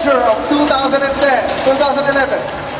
of 2010, 2011.